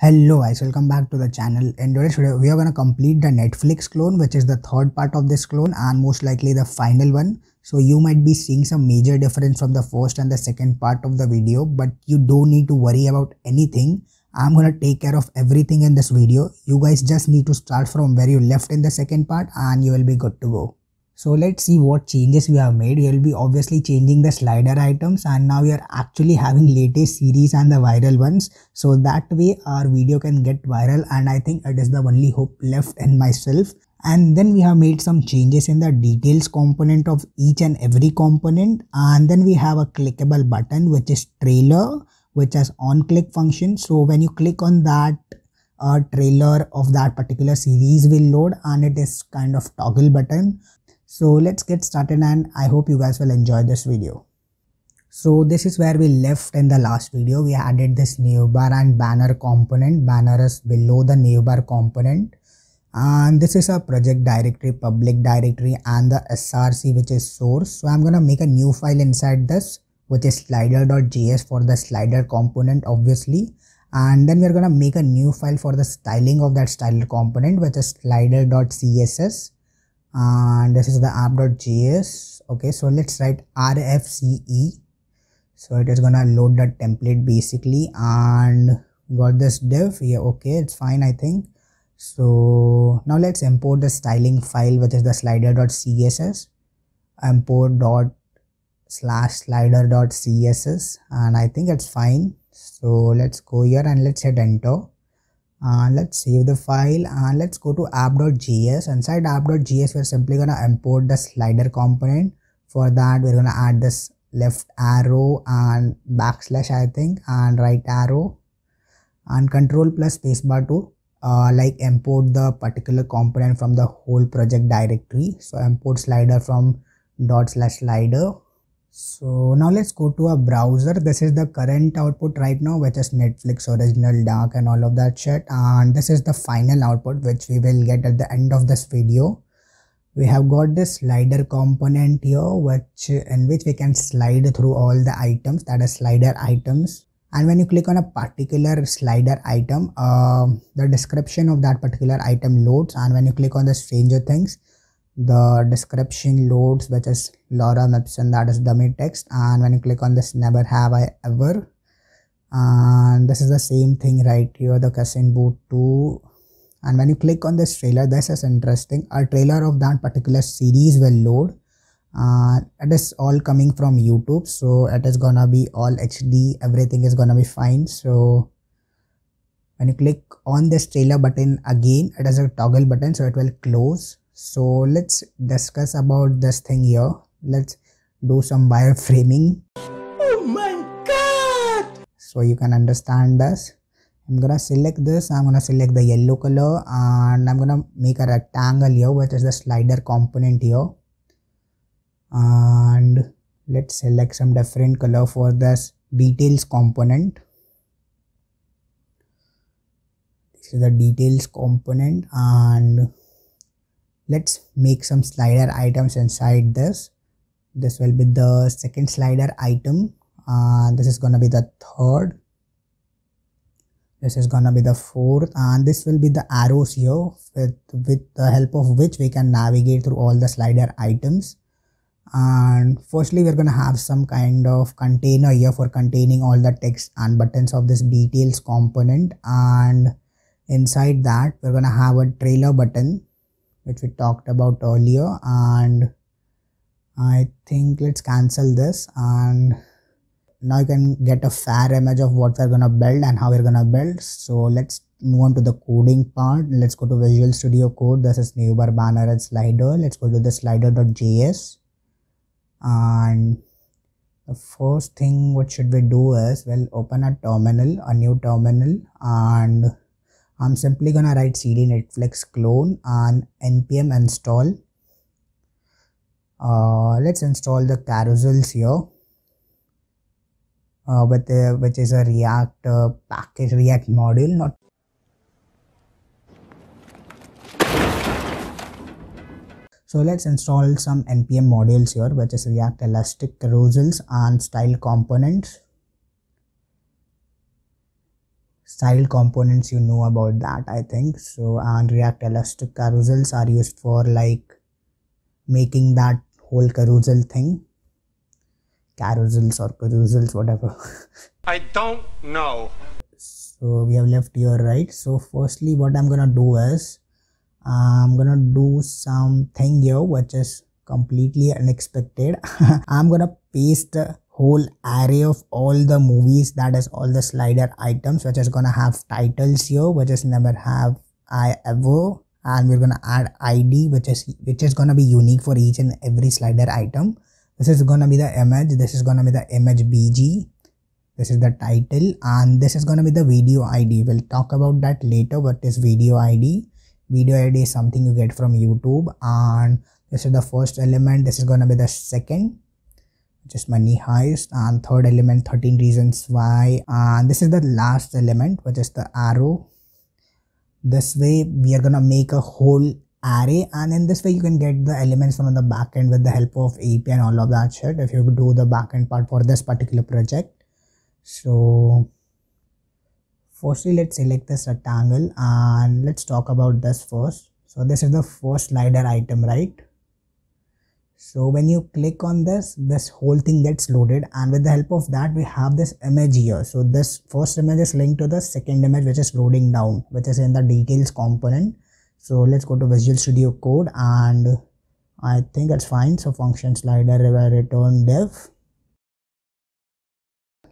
Hello guys, welcome back to the channel. In today's video, we are going to complete the Netflix clone, which is the third part of this clone and most likely the final one. So you might be seeing some major difference from the first and the second part of the video, but you don't need to worry about anything. I'm going to take care of everything in this video. You guys just need to start from where you left in the second part and you will be good to go. So let's see what changes we have made. We will be obviously changing the slider items and now we are actually having latest series and the viral ones. So that way our video can get viral and I think it is the only hope left in myself. And then we have made some changes in the details component of each and every component. And then we have a clickable button which is trailer which has on click function. So when you click on that a trailer of that particular series will load and it is kind of toggle button so let's get started and I hope you guys will enjoy this video. So this is where we left in the last video. We added this navbar and banner component. Banner is below the navbar component. And this is a project directory, public directory and the src which is source. So I'm going to make a new file inside this which is slider.js for the slider component obviously. And then we're going to make a new file for the styling of that slider component which is slider.css and this is the app.js okay so let's write rfce so it is gonna load the template basically. And got this div. Yeah okay it's fine i think. So now let's import the styling file which is the slider.css import dot slash slider.css and i think it's fine. So let's go here and let's hit enter and let's save the file and let's go to app.js inside app.js we're simply going to import the slider component. For that we're going to add this left arrow and backslash i think and right arrow. And control plus spacebar to uh, like import the particular component from the whole project directory. So import slider from dot slash slider so now let's go to a browser. This is the current output right now, which is Netflix original dark and all of that shit. And this is the final output, which we will get at the end of this video. We have got this slider component here, which in which we can slide through all the items that are slider items. And when you click on a particular slider item, uh, the description of that particular item loads. And when you click on the Stranger Things, the description loads which is lorem ipsum that is dummy text. And when you click on this never have I ever and this is the same thing right here the Kissing Booth 2 and when you click on this trailer this is interesting. A trailer of that particular series will load. Uh, it is all coming from youtube so it is gonna be all hd everything is gonna be fine. So when you click on this trailer button again it is a toggle button so it will close so let's discuss about this thing here. Let's do some wireframing oh my god! So you can understand this. I'm gonna select this. I'm gonna select the yellow color and i'm gonna make a rectangle here which is the slider component here. And let's select some different color for this details component. This is the details component and let's make some slider items inside this. This will be the second slider item. Uh, this is gonna be the third. This is gonna be the fourth. And this will be the arrows here with with the help of which we can navigate through all the slider items. And firstly we're gonna have some kind of container here for containing all the text and buttons of this details component. And inside that we're gonna have a trailer button which we talked about earlier and I think let's cancel this and now you can get a fair image of what we're gonna build and how we're gonna build. So let's move on to the coding part. Let's go to visual studio code. This is navbar banner and slider. Let's go to the slider.js and the first thing what should we do is well open a terminal a new terminal and I'm simply gonna write cd netflix clone and npm install. Uh, let's install the carousels here. Uh, with which is a react uh, package react module not so let's install some npm modules here which is react elastic carousels and style components style components you know about that i think. So and react elastic carousels are used for like making that whole carousel thing. Carousels or carousels whatever. I don't know. so we have left here right? So firstly what i'm gonna do is i'm gonna do something here which is completely unexpected. I'm gonna paste whole array of all the movies that is all the slider items which is gonna have titles here which is never have i ever. And we're gonna add id which is which is gonna be unique for each and every slider item. This is gonna be the image. This is gonna be the image bg this is the title. And this is to be the video id we'll talk about that later what is video id video id is something you get from youtube. And this is the first element. This is to be the second is money heist and third element 13 reasons why. And this is the last element which is the arrow. This way we are gonna make a whole array. And in this way you can get the elements from the backend with the help of API and all of that shit if you do the backend part for this particular project. So firstly let's select this rectangle and let's talk about this first. So this is the first slider item right so when you click on this this whole thing gets loaded and with the help of that we have this image here. So this first image is linked to the second image which is loading down which is in the details component. So let's go to visual studio code and i think it's fine. So function slider return div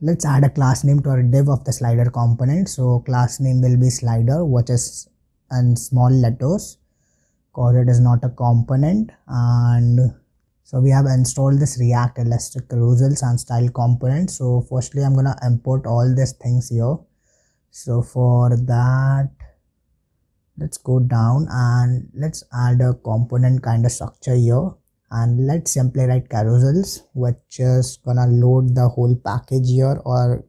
let's add a class name to our div of the slider component. So class name will be slider which is in small letters. Because it is not a component and so we have installed this react elastic carousels and style component. So firstly i'm gonna import all these things here. So for that let's go down and let's add a component kind of structure here. And let's simply write carousels which is gonna load the whole package here or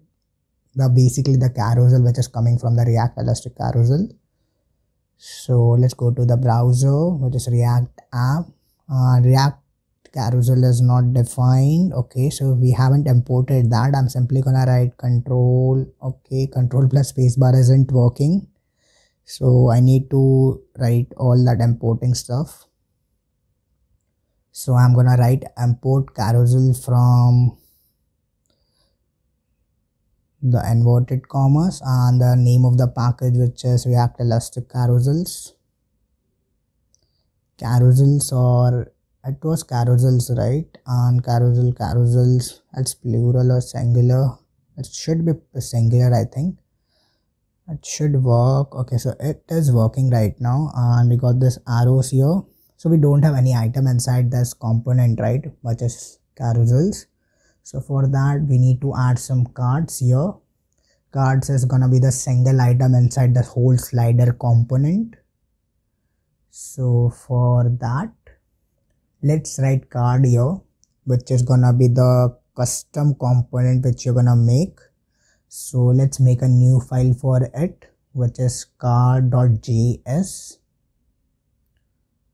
the basically the carousel which is coming from the react elastic carousel. So let's go to the browser which is react app. Uh, react carousel is not defined. Okay so we haven't imported that. I'm simply gonna write control okay control plus spacebar isn't working. So i need to write all that importing stuff. So i'm gonna write import carousel from the inverted commas and the name of the package which is react elastic carousels. Carousels or it was carousels right? And carousel carousels. It's plural or singular. It should be singular i think. It should work. Okay so it is working right now. And we got this arrows here. So we don't have any item inside this component right? Which is carousels. So for that we need to add some cards here. Cards is gonna be the single item inside the whole slider component. So for that let's write card here which is gonna be the custom component which you're gonna make. So let's make a new file for it which is card.js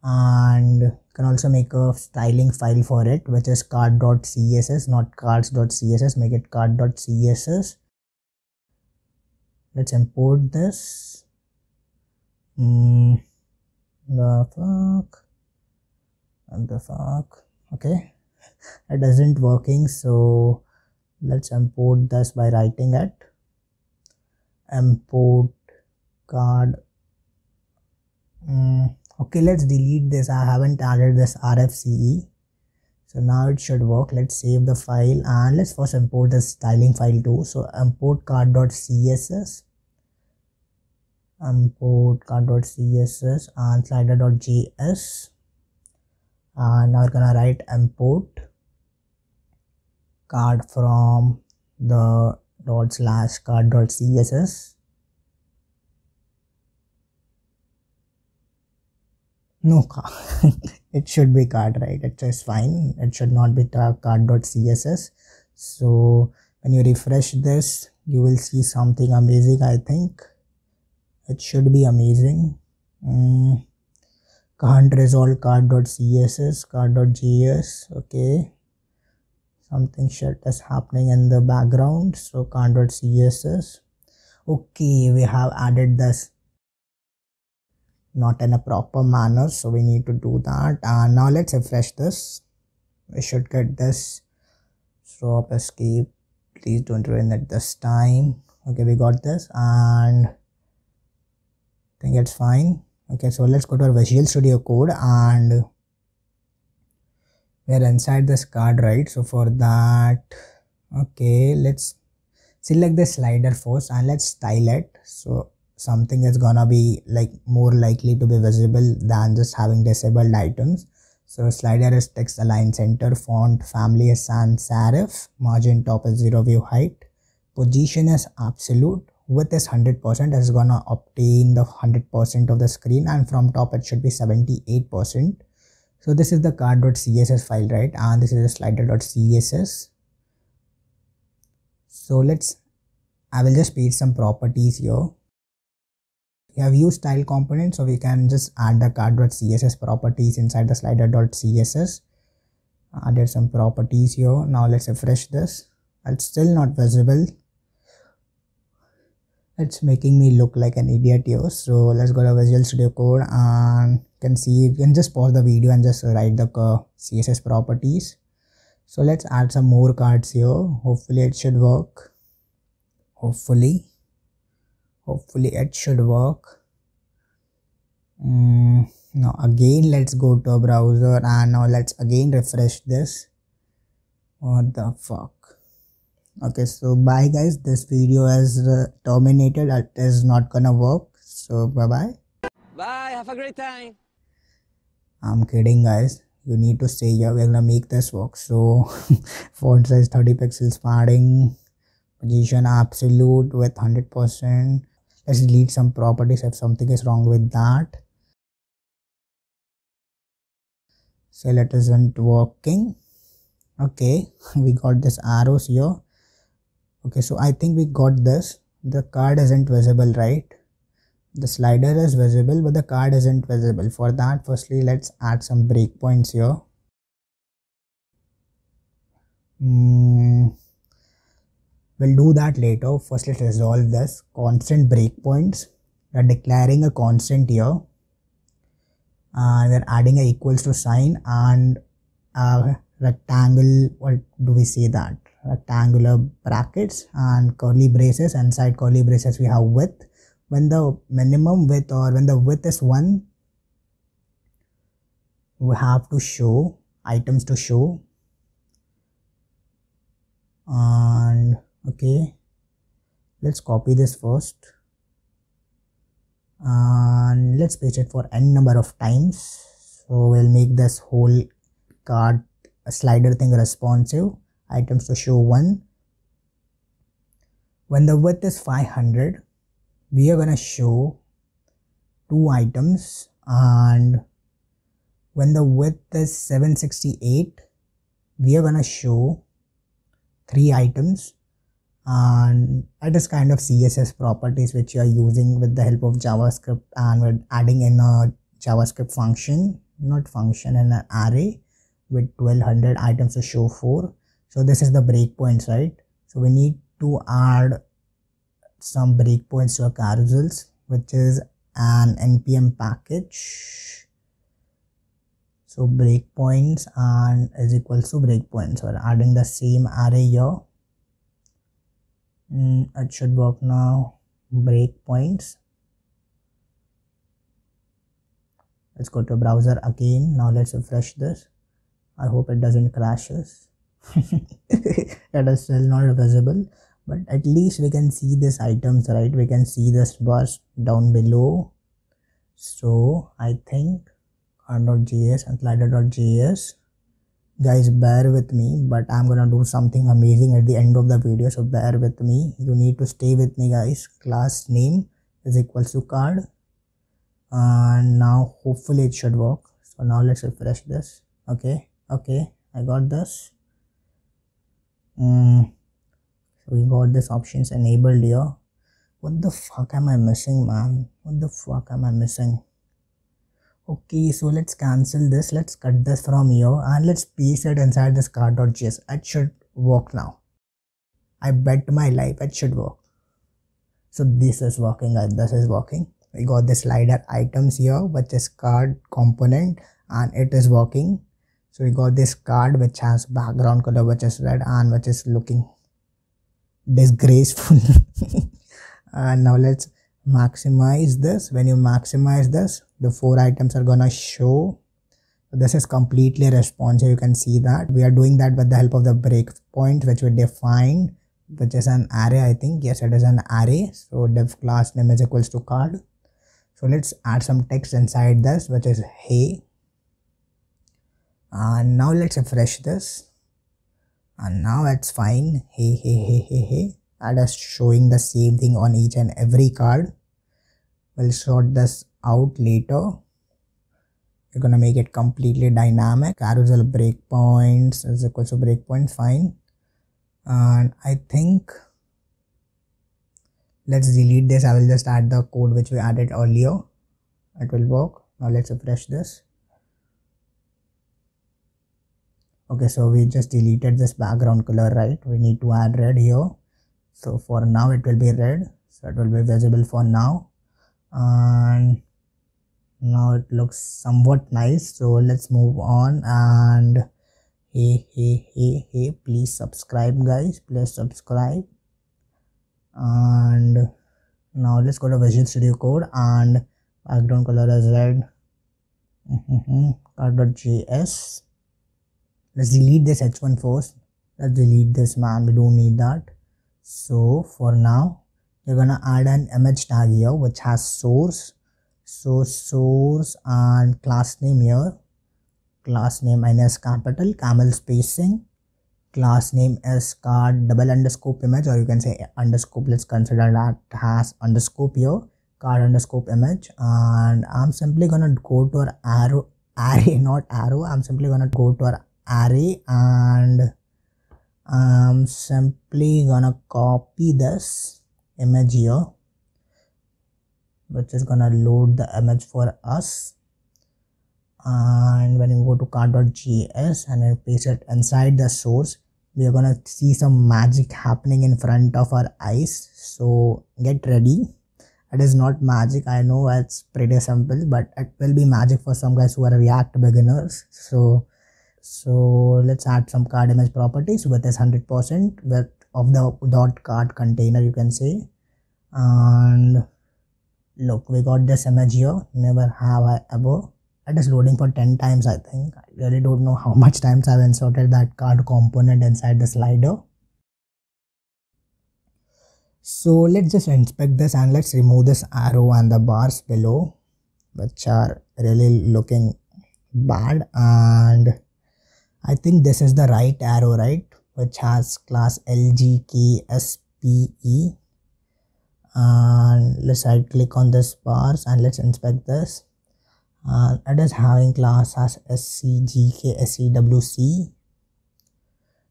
and you can also make a styling file for it which is card.css not cards.css make it card.css let's import this. Mm, the fuck and the fuck? Okay. It isn't working so let's import this by writing it. Import card. Mm, okay let's delete this. I haven't added this rfce so now it should work. Let's save the file and let's first import the styling file too. So import card.css import card.css and slider.js and now we're gonna write import card from the dot slash card dot css no card. it should be card right? It is fine. It should not be card.css so when you refresh this you will see something amazing i think. It should be amazing. Mm, can't resolve card.css card.js okay. Something shit is happening in the background so card.css okay we have added this. Not in a proper manner so we need to do that. And now let's refresh this. We should get this. Stop escape. Please don't ruin it this time. Okay we got this and I think it's fine okay so let's go to our visual studio code and we're inside this card right? So for that okay let's select the slider first and let's style it. So something is gonna be like more likely to be visible than just having disabled items. So slider is text align center font family is sans serif margin top is zero view height position is absolute width this 100% is gonna obtain the 100% of the screen and from top it should be 78% so this is the card.css file right? And this is the slider.css so let's i will just paste some properties here. We have used style component so we can just add the card.css properties inside the slider.css added some properties here. Now let's refresh this. It's still not visible it's making me look like an idiot here so let's go to visual studio code and you can see you can just pause the video and just write the css properties. So let's add some more cards here hopefully it should work. Hopefully. Hopefully it should work. Mm, now again let's go to a browser and now let's again refresh this. What the fuck okay so bye guys. This video is uh, terminated. It is not gonna work. So bye bye. Bye have a great time. I'm kidding guys. You need to stay here. We're gonna make this work. So font size 30 pixels padding position absolute with 100 percent. Let's delete some properties if something is wrong with that. So let isn't working. Okay we got this arrows here okay so i think we got this. The card isn't visible right? The slider is visible but the card isn't visible. For that firstly let's add some breakpoints here. Mm, we'll do that later. First let's resolve this. Constant breakpoints we're declaring a constant here. And we're adding a equals to sign and a rectangle. What do we say that rectangular brackets and curly braces inside curly braces we have width. When the minimum width or when the width is 1 we have to show items to show. And okay let's copy this first. And let's paste it for n number of times. So we'll make this whole card slider thing responsive items to show one. When the width is 500 we are gonna show two items and when the width is 768 we are gonna show three items and it is kind of css properties which you are using with the help of javascript and we're adding in a javascript function not function in an array with 1200 items to show 4 so this is the breakpoints right? So we need to add some breakpoints to our carousels which is an npm package. So breakpoints and is equals to breakpoints we're adding the same array here. Mm, it should work now. Breakpoints let's go to browser again. Now let's refresh this. I hope it doesn't crashes it is still not visible but at least we can see these items right? We can see this bus down below. So i think card.js and slider.js guys bear with me but i'm gonna do something amazing at the end of the video so bear with me. You need to stay with me guys. Class name is equals to card. And now hopefully it should work. So now let's refresh this. Okay okay i got this mm, so we got this options enabled here. What the fuck am i missing man? What the fuck am i missing? Okay so let's cancel this. Let's cut this from here and let's paste it inside this card.js it should work now. I bet my life it should work. So this is working this is working. We got the slider items here which is card component and it is working so we got this card which has background color which is red and which is looking disgraceful. And now let's maximize this. When you maximize this the four items are gonna show. This is completely responsive. You can see that. We are doing that with the help of the breakpoint which we defined which is an array i think. Yes it is an array. So div class name is equals to card. So let's add some text inside this which is hey and now let's refresh this. And now it's fine. Hey hey hey hey hey. And us showing the same thing on each and every card. We'll sort this out later. You're gonna make it completely dynamic. Carousel breakpoints is equal to breakpoint fine. And i think let's delete this. I will just add the code which we added earlier. It will work. Now let's refresh this okay so we just deleted this background color right? We need to add red here. So for now it will be red. So it will be visible for now. And now it looks somewhat nice. So let's move on. And hey hey hey hey please subscribe guys. Please subscribe. And now let's go to visual studio code. And background color is red. Mm-hmm. card.js let's delete this h1 first let's delete this man? We don't need that. So for now we're gonna add an image tag here which has source. So source and class name here. Class name minus capital camel spacing. Class name is card double underscore image or you can say underscore let's consider that has underscore here card underscore image. And i'm simply gonna go to our arrow array not arrow. I'm simply gonna go to our array and i'm simply gonna copy this image here which is gonna load the image for us. And when you go to card.js and then paste it inside the source we are gonna see some magic happening in front of our eyes. So get ready. It is not magic. I know it's pretty simple but it will be magic for some guys who are react beginners. So so let's add some card image properties with this 100 percent with of the dot card container you can say. And look we got this image here. Never have i ever. It is loading for 10 times i think. I really don't know how much times i've inserted that card component inside the slider. So let's just inspect this and let's remove this arrow and the bars below which are really looking bad. And i think this is the right arrow right? Which has class lgkspe and let's right click on this bars and let's inspect this. And it is having class as scgk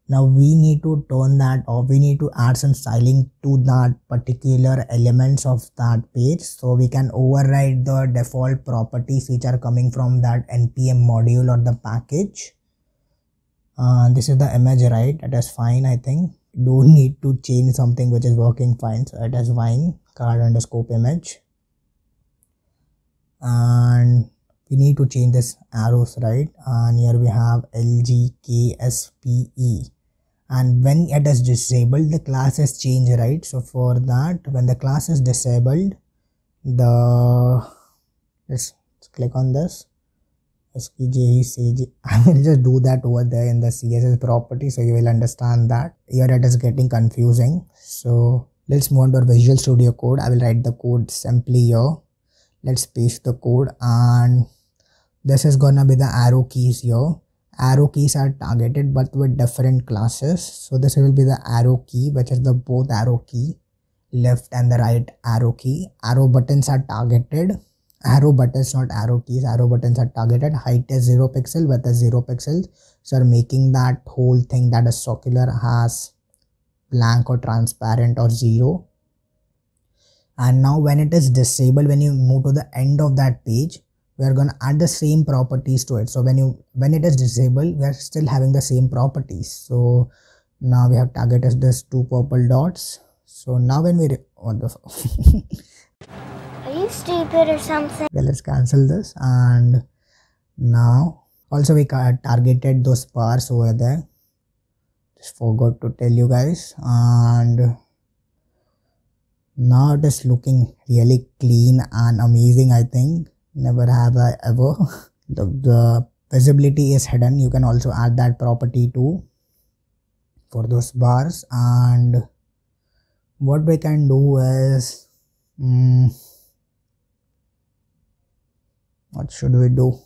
now we need to turn that off. We need to add some styling to that particular elements of that page so we can override the default properties which are coming from that npm module or the package uh, this is the image right? It is fine i think. Don't need to change something which is working fine. So it is fine. Card underscore image and we need to change this arrows right? And here we have lgkspe and when it is disabled the class is changed right? So for that when the class is disabled the let's click on this SPJE I will just do that over there in the CSS property so you will understand that. Here it is getting confusing. So let's move on to our Visual Studio Code. I will write the code simply here. Let's paste the code and this is gonna be the arrow keys here. Arrow keys are targeted but with different classes. So this will be the arrow key which is the both arrow key left and the right arrow key. Arrow buttons are targeted arrow buttons not arrow keys arrow buttons are targeted. Height is 0 pixel with a 0 pixels. So making that whole thing that is circular has blank or transparent or 0 and now when it is disabled when you move to the end of that page we are going to add the same properties to it. So when you when it is disabled we are still having the same properties. So now we have targeted this two purple dots. So now when we what the stupid or something? let's cancel this. And now also we targeted those bars over there. Just forgot to tell you guys. And now it is looking really clean and amazing i think. Never have i ever. The, visibility is hidden. You can also add that property too for those bars. And what we can do is mm, what should we do?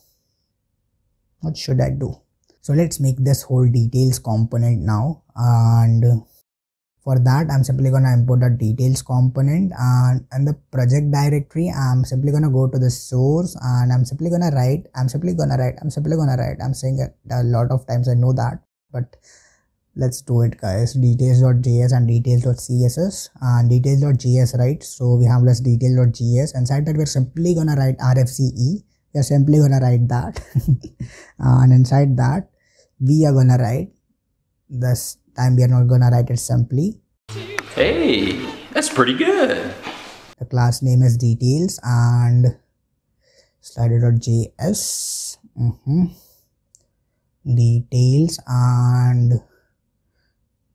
What should i do? So let's make this whole details component now. And for that i'm simply gonna import the details component. And in the project directory i'm simply gonna go to the source. And i'm simply gonna write i'm simply gonna write i'm simply gonna write. I'm saying it a lot of times i know that. But let's do it guys. Details.js and details.css and details.js right? So we have this detail.js inside that we're simply gonna write rfce we're simply gonna write that and inside that we are gonna write this time we are not gonna write it simply Hey, that's pretty good. the class name is details and slider.js mhm. details and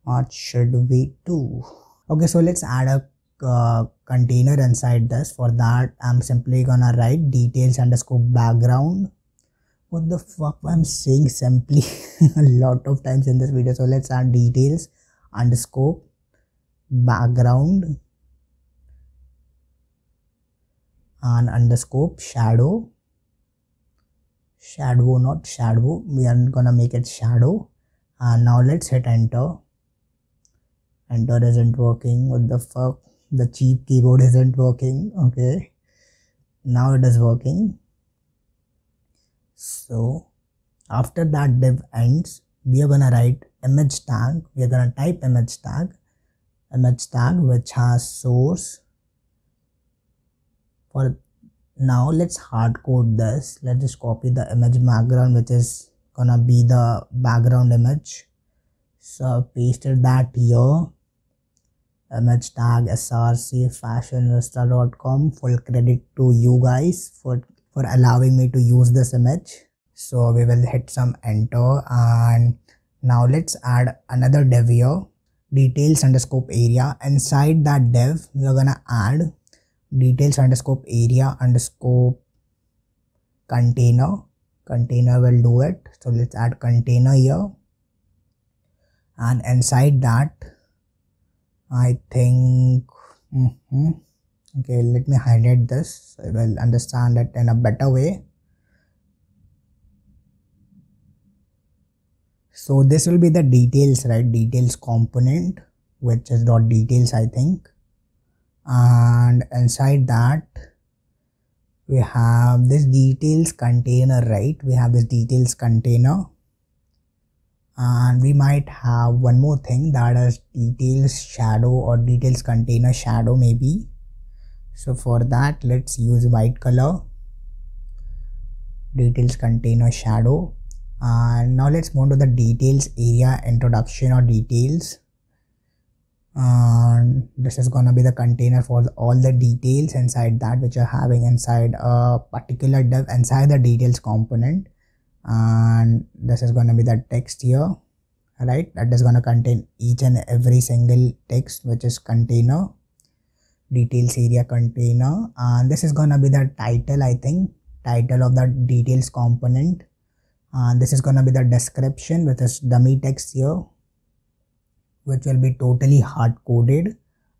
what should we do okay so let's add a uh, container inside this. For that i'm simply gonna write details underscore background. What the fuck? I'm saying simply a lot of times in this video. So let's add details underscore background and underscore shadow. Shadow not shadow. We are gonna make it shadow. And now let's hit enter. Enter isn't working. What the fuck the cheap keyboard isn't working okay? Now it is working. So after that div ends we are gonna write image tag. We are gonna type image tag. Image tag which has source. For now let's hard code this. Let's just copy the image background which is gonna be the background image. So I pasted that here image tag src fashionista.com full credit to you guys for for allowing me to use this image. So we will hit some enter and now let's add another div here. Details underscore area. Inside that div we're gonna add details underscore area underscore container. Container will do it. So let's add container here. And inside that i think mhm. okay let me highlight this. I will understand it in a better way. So this will be the details right? Details component which is dot details i think. And inside that we have this details container right? We have this details container and we might have one more thing that is details shadow or details container shadow maybe. So for that let's use white color. Details container shadow. And now let's move to the details area introduction or details. And this is gonna be the container for all the details inside that which are having inside a particular div inside the details component and this is gonna be the text here right? That is gonna contain each and every single text which is container details area container. And this is gonna be the title i think. Title of the details component. And this is gonna be the description which is dummy text here which will be totally hard coded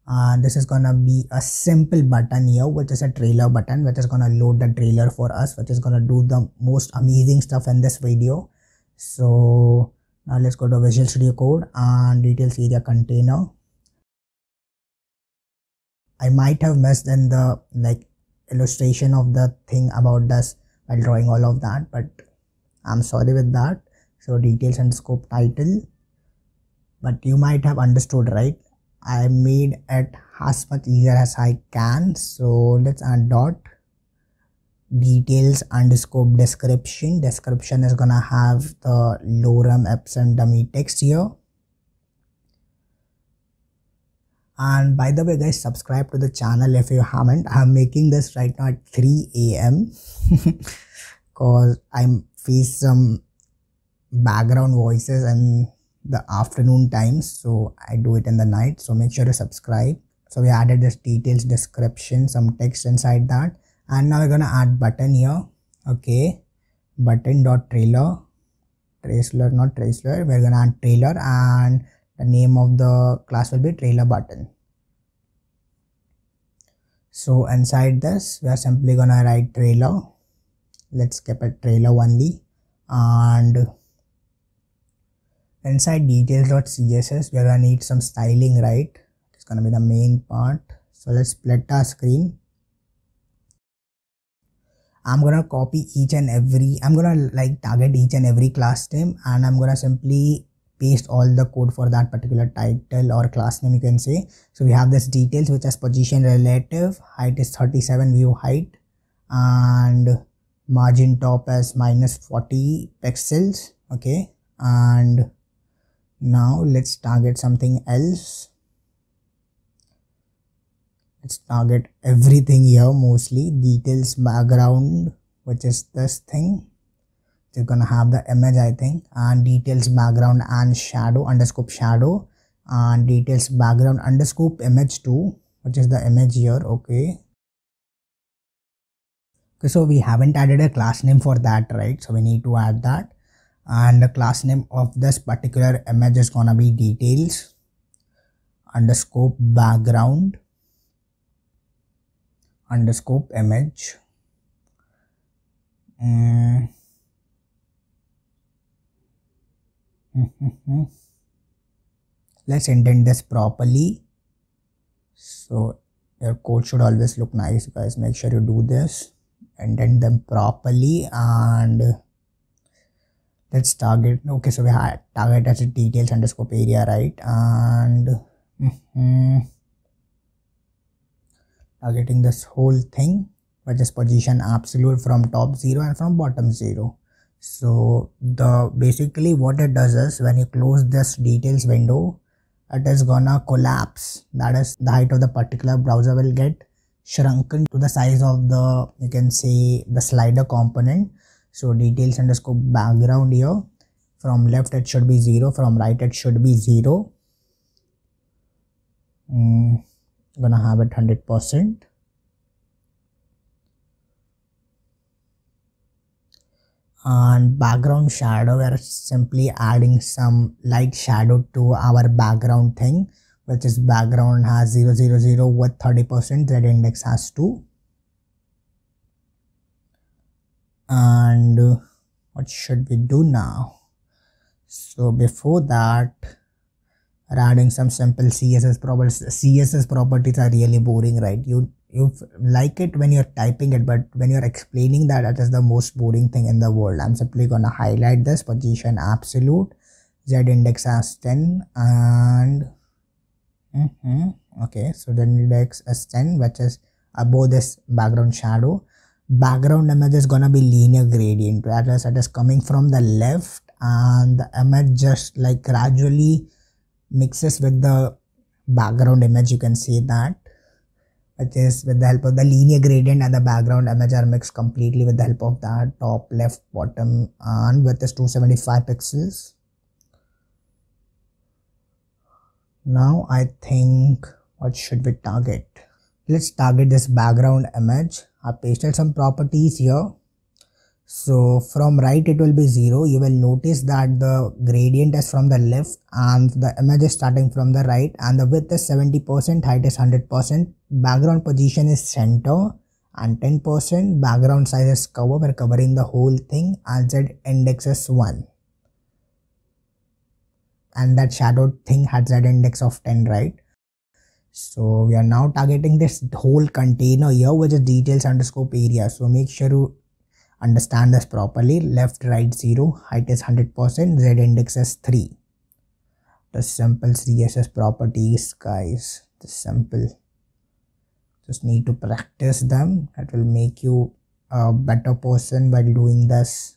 and this is gonna be a simple button here which is a trailer button which is gonna load the trailer for us which is gonna do the most amazing stuff in this video. So now let's go to visual studio code and details area container. I might have missed in the like illustration of the thing about this while drawing all of that but i'm sorry with that. So details underscore title. But you might have understood right i made it as much easier as i can. So let's add dot. Details underscore description. Description is gonna have the lorem ipsum dummy text here. And by the way guys subscribe to the channel if you haven't. I'm making this right now at 3 a.m because i'm face some background voices and the afternoon times so i do it in the night. So make sure to subscribe. So we added this details description some text inside that. And now we're gonna add button here okay? Button dot trailer. Trailer not trailer we're gonna add trailer and the name of the class will be trailer button. So inside this we are simply gonna write trailer. Let's keep it trailer only. And inside details.css we're gonna need some styling right? It's gonna be the main part. So let's split our screen. I'm gonna copy each and every i'm gonna like target each and every class name and i'm gonna simply paste all the code for that particular title or class name you can say. So we have this details which has position relative height is 37 view height and margin top as minus 40 pixels okay? And now let's target something else. Let's target everything here mostly details background which is this thing. You're gonna have the image i think and details background and shadow underscore shadow and details background underscore image 2 which is the image here okay. Okay so we haven't added a class name for that right? So we need to add that and the class name of this particular image is gonna be details underscore background underscore image. Mm. let's indent this properly. So your code should always look nice guys. Make sure you do this. Indent them properly and let's target okay so we had target as a details underscore area right? And mm-hmm, targeting this whole thing which is position absolute from top zero and from bottom zero. So the basically what it does is when you close this details window it is gonna collapse. That is the height of the particular browser will get shrunken to the size of the you can say the slider component so details underscore background here. From left it should be 0 from right it should be 0 mm, gonna have it 100 percent. And background shadow we are simply adding some light shadow to our background thing which is background has 0 0 0 with 30 percent z index has 2 and what should we do now? So before that we're adding some simple css properties. Css properties are really boring right? You you like it when you're typing it but when you're explaining that that is the most boring thing in the world. I'm simply gonna highlight this. Position absolute. Z index as 10 and mm -hmm, okay. So the index is 10 which is above this background shadow background image is gonna be linear gradient that is is coming from the left and the image just like gradually mixes with the background image. You can see that which is with the help of the linear gradient and the background image are mixed completely with the help of that top left bottom and with this 275 pixels. Now i think what should we target? Let's target this background image I pasted some properties here. So from right it will be 0 you will notice that the gradient is from the left and the image is starting from the right. And the width is 70% height is 100% background position is center and 10% background size is cover. We're covering the whole thing. And z index is 1 and that shadowed thing had z index of 10 right so we are now targeting this whole container here which is details underscore area. So make sure you understand this properly. Left right 0 height is 100 percent. Z index is 3 the simple css properties guys. The simple just need to practice them. That will make you a better person while doing this.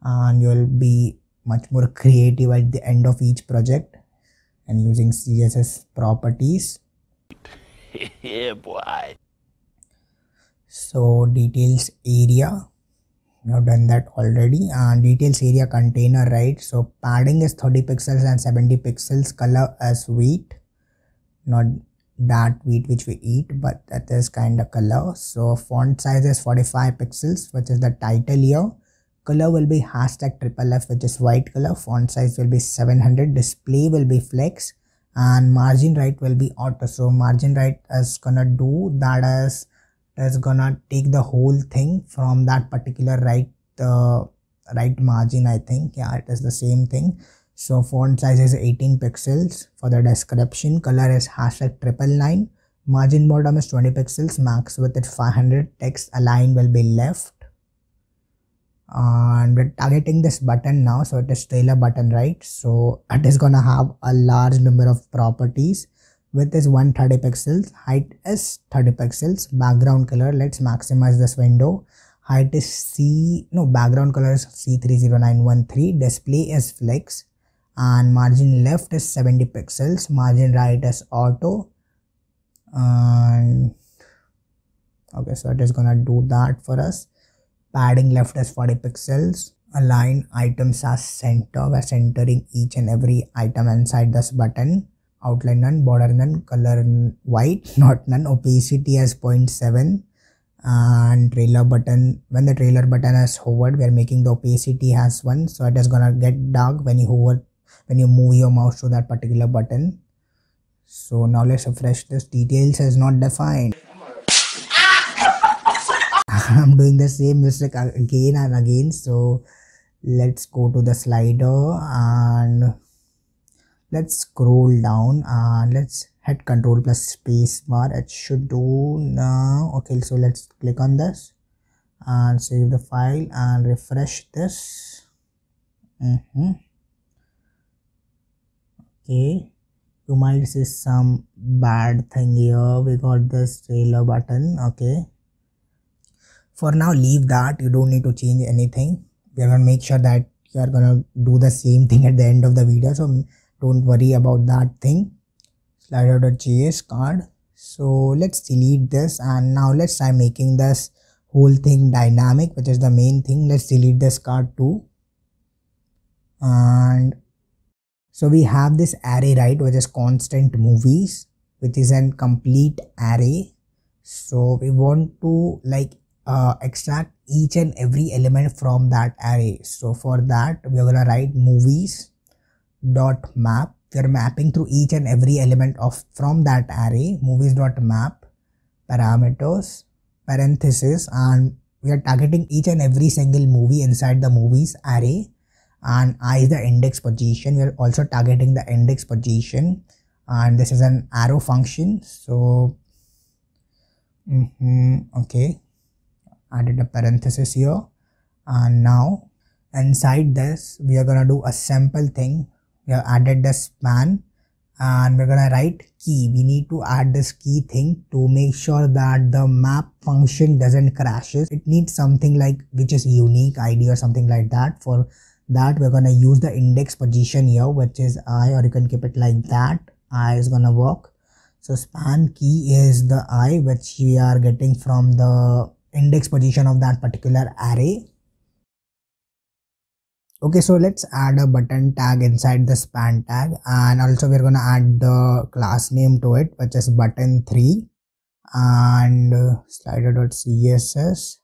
And you'll be much more creative at the end of each project and using css properties yeah, boy. so details area. We have done that already. And details area container right? So padding is 30 pixels and 70 pixels. Color as wheat. Not that wheat which we eat but that is kind of color. So font size is 45 pixels which is the title here. Color will be hashtag triple f which is white color. Font size will be 700 display will be flex and margin right will be auto. So margin right is gonna do that is is gonna take the whole thing from that particular right uh, right margin i think. Yeah it is the same thing. So font size is 18 pixels for the description. Color is hashtag triple nine. Margin bottom is 20 pixels. Max width at 500 text align will be left and we're targeting this button now. So it is trailer button right? So it is gonna have a large number of properties width is 130 pixels. Height is 30 pixels. Background color let's maximize this window. Height is c no background color is c30913 display is flex. And margin left is 70 pixels. Margin right is auto. And okay so it is gonna do that for us padding left is 40 pixels. Align items as center we're centering each and every item inside this button. Outline none border none color white not none. Opacity as 0.7 and trailer button when the trailer button is hovered we are making the opacity has one. So it is gonna get dark when you hover when you move your mouse to that particular button. So now let's refresh this. Details is not defined I'm doing the same mistake again and again. So let's go to the slider and let's scroll down and let's hit control plus space bar. It should do now. Okay so let's click on this and save the file and refresh this. Mm -hmm. okay you might see some bad thing here. We got this trailer button. Okay for now leave that. You don't need to change anything. We are going to make sure that you are going to do the same thing at the end of the video. So don't worry about that thing. Slider.js card. So let's delete this. And now let's try making this whole thing dynamic which is the main thing. Let's delete this card too. And so we have this array right which is constant movies which is an complete array. So we want to like uh, extract each and every element from that array. So for that we're gonna write movies dot map. We're mapping through each and every element of from that array movies dot map parameters parenthesis and we are targeting each and every single movie inside the movies array. And i is the index position. We are also targeting the index position. And this is an arrow function. So mm -hmm, okay added a parenthesis here. And now inside this we are gonna do a simple thing. We have added the span and we're gonna write key. We need to add this key thing to make sure that the map function doesn't crashes it needs something like which is unique id or something like that. For that we're gonna use the index position here which is i or you can keep it like that. I is gonna work. So span key is the i which we are getting from the index position of that particular array. Okay so let's add a button tag inside the span tag and also we're going to add the class name to it which is button3 and uh, slider.css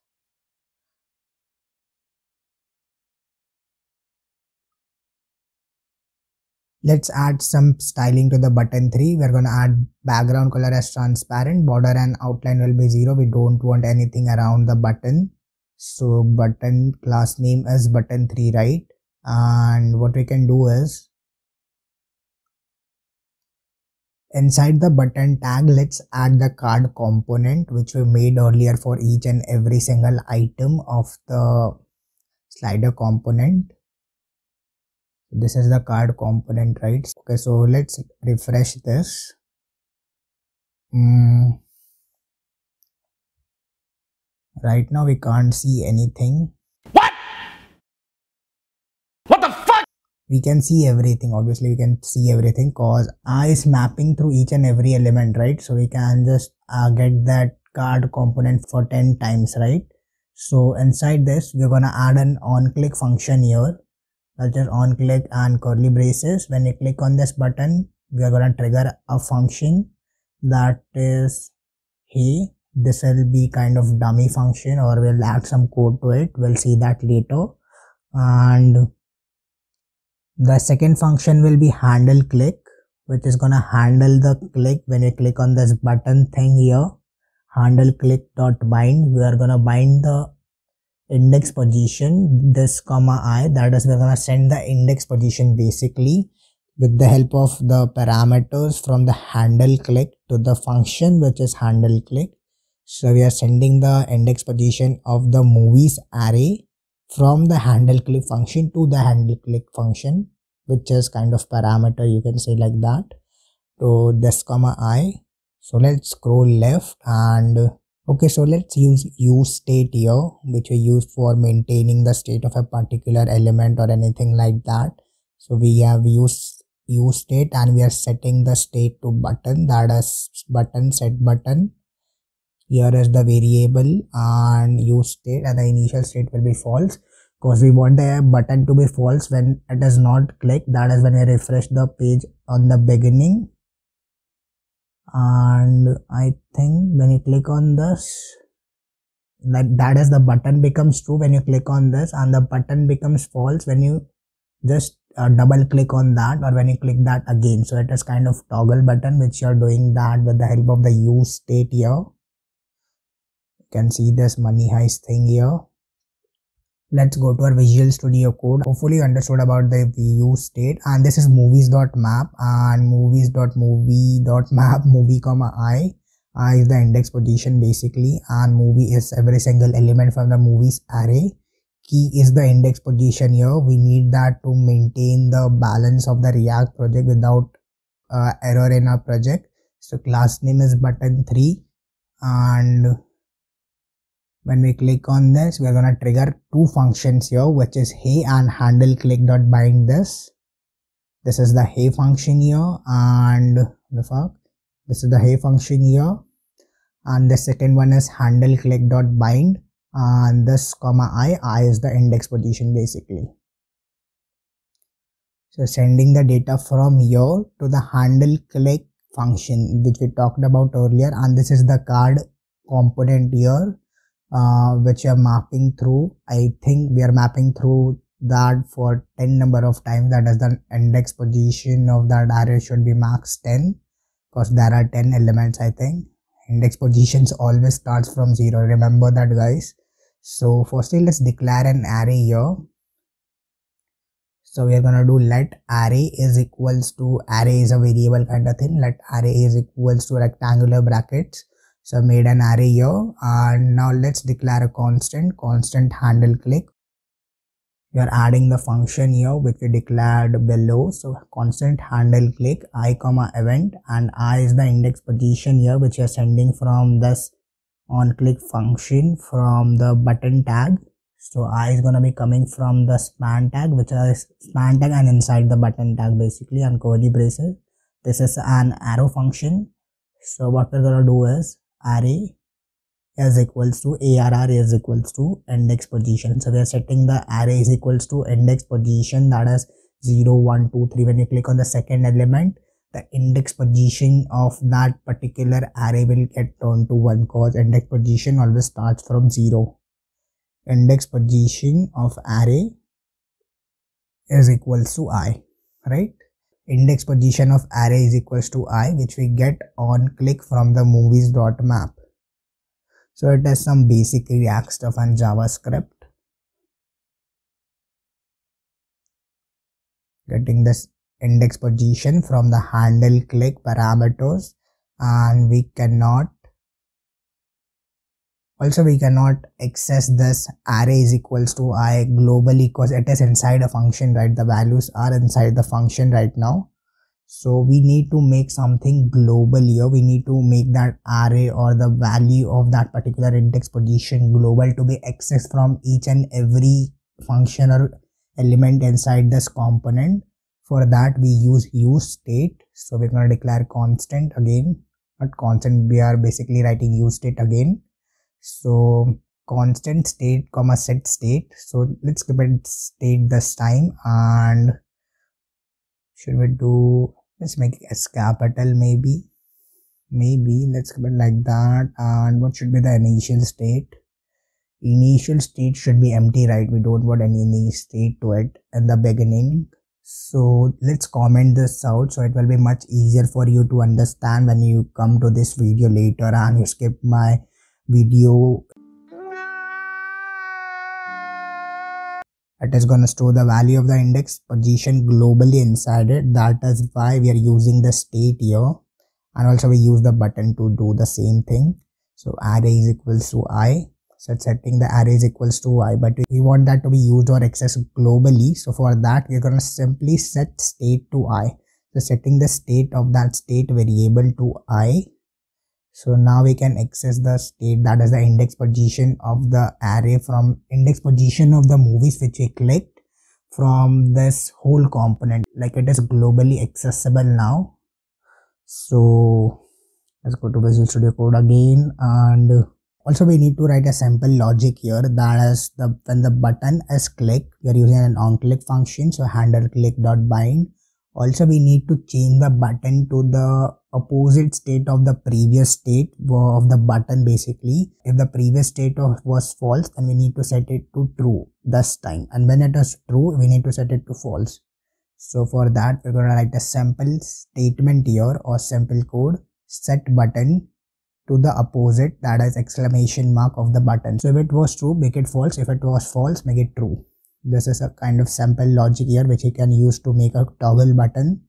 let's add some styling to the button 3 we're going to add background color as transparent. Border and outline will be zero. We don't want anything around the button. So button class name is button 3 right? And what we can do is inside the button tag let's add the card component which we made earlier for each and every single item of the slider component this is the card component right okay so let's refresh this mm. right now we can't see anything What? What the fuck? we can see everything obviously we can see everything cause i is mapping through each and every element right so we can just uh, get that card component for 10 times right so inside this we're gonna add an on click function here that is on click and curly braces. When you click on this button we are gonna trigger a function that is hey this will be kind of dummy function or we'll add some code to it. We'll see that later. And the second function will be handle click which is gonna handle the click. When you click on this button thing here handle click dot bind we are gonna bind the index position this comma i that is we're gonna send the index position basically with the help of the parameters from the handle click to the function which is handle click. So we are sending the index position of the movies array from the handle click function to the handle click function which is kind of parameter you can say like that. To this comma i so let's scroll left and okay so let's use use state here which we use for maintaining the state of a particular element or anything like that. So we have use use state and we are setting the state to button. That is button set button. Here is the variable and use state and the initial state will be false. Because we want the button to be false when it is not clicked that is when we refresh the page on the beginning and i think when you click on this that that is the button becomes true when you click on this and the button becomes false when you just uh, double click on that or when you click that again. So it is kind of toggle button which you're doing that with the help of the use state here. You can see this money heist thing here let's go to our visual studio code. Hopefully you understood about the use state. And this is movies.map and movies.movie.map movie dot map movie comma i. I is the index position basically. And movie is every single element from the movies array. Key is the index position here. We need that to maintain the balance of the react project without uh, error in our project. So class name is button 3 and when we click on this we're gonna trigger two functions here which is hey and handle click dot bind this. This is the hey function here and the fuck? This is the hey function here. And the second one is handle click dot bind. And this comma i i is the index position basically. So sending the data from here to the handle click function which we talked about earlier. And this is the card component here uh, which are mapping through. I think we are mapping through that for 10 number of times. That is the index position of that array should be max 10 because there are 10 elements i think. Index positions always starts from 0 remember that guys. So firstly let's declare an array here. So we are gonna do let array is equals to array is a variable kind of thing. Let array is equals to rectangular brackets so I made an array here and now let's declare a constant, constant handle click. We are adding the function here which we declared below. So constant handle click i comma event and i is the index position here which we are sending from this on click function from the button tag. So i is gonna be coming from the span tag which is span tag and inside the button tag basically and curly braces. This is an arrow function. So what we're gonna do is array is equals to arr is equals to index position. So we are setting the array is equals to index position that is 0 1 2 3 when you click on the second element the index position of that particular array will get turned to 1 cause index position always starts from 0 index position of array is equals to i right index position of array is equals to i which we get on click from the movies dot map so it has some basic react stuff and javascript. Getting this index position from the handle click parameters and we cannot also we cannot access this array is equals to i globally because it is inside a function right? The values are inside the function right now. So we need to make something global here. We need to make that array or the value of that particular index position global to be accessed from each and every function or element inside this component. For that we use use state. So we're going to declare constant again. Not constant we are basically writing use state again so constant state comma set state. So let's give it state this time. And should we do let's make as capital maybe. Maybe let's give it like that. And what should be the initial state? Initial state should be empty right? We don't want any state to it in the beginning. So let's comment this out. So it will be much easier for you to understand when you come to this video later and you skip my video it is going to store the value of the index position globally inside it. That is why we are using the state here. And also we use the button to do the same thing. So array is equals to i. So setting the array is equals to i but we want that to be used or accessed globally. So for that we're going to simply set state to i. So setting the state of that state variable to i so now we can access the state that is the index position of the array from index position of the movies which we clicked from this whole component. Like it is globally accessible now. So let's go to visual studio code again. And also we need to write a simple logic here. That is the when the button is clicked we are using an on click function. So handle click dot bind. Also we need to change the button to the opposite state of the previous state of the button basically if the previous state of was false then we need to set it to true this time and when it is true we need to set it to false so for that we're going to write a simple statement here or simple code set button to the opposite that is exclamation mark of the button. So if it was true make it false if it was false make it true. This is a kind of sample logic here which you can use to make a toggle button.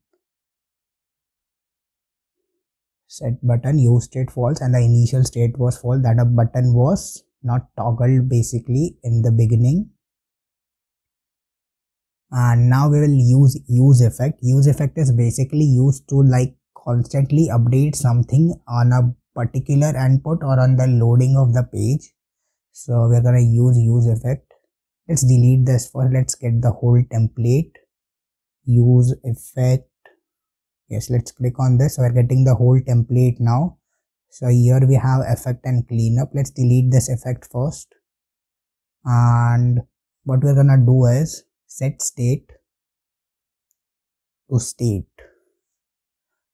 Set button use state false and the initial state was false. That a button was not toggled basically in the beginning. And now we will use use effect. Use effect is basically used to like constantly update something on a particular input or on the loading of the page. So we're gonna use use effect. Let's delete this for let's get the whole template. Use effect yes let's click on this. We're getting the whole template now. So here we have effect and cleanup. Let's delete this effect first. And what we're gonna do is set state to state.